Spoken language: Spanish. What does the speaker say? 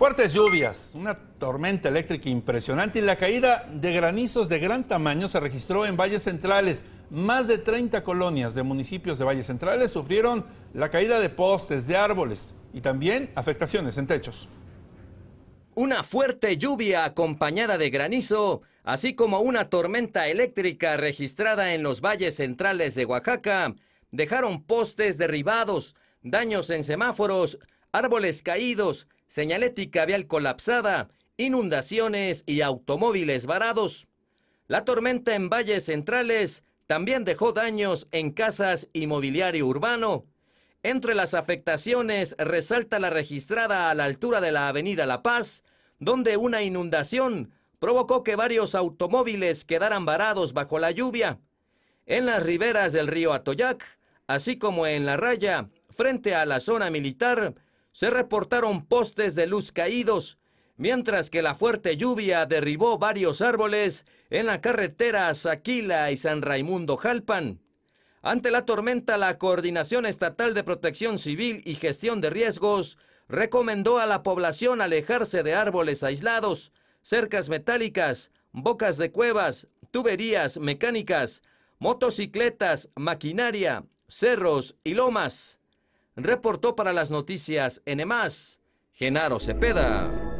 Fuertes lluvias, una tormenta eléctrica impresionante y la caída de granizos de gran tamaño se registró en valles centrales. Más de 30 colonias de municipios de valles centrales sufrieron la caída de postes, de árboles y también afectaciones en techos. Una fuerte lluvia acompañada de granizo, así como una tormenta eléctrica registrada en los valles centrales de Oaxaca, dejaron postes derribados, daños en semáforos, árboles caídos, señalética vial colapsada, inundaciones y automóviles varados. La tormenta en valles centrales también dejó daños en casas y mobiliario urbano. Entre las afectaciones resalta la registrada a la altura de la avenida La Paz, donde una inundación provocó que varios automóviles quedaran varados bajo la lluvia. En las riberas del río Atoyac, así como en la raya, frente a la zona militar, se reportaron postes de luz caídos, mientras que la fuerte lluvia derribó varios árboles en la carretera Saquila y San Raimundo Jalpan. Ante la tormenta, la Coordinación Estatal de Protección Civil y Gestión de Riesgos recomendó a la población alejarse de árboles aislados, cercas metálicas, bocas de cuevas, tuberías mecánicas, motocicletas, maquinaria, cerros y lomas. Reportó para las noticias en Genaro Cepeda.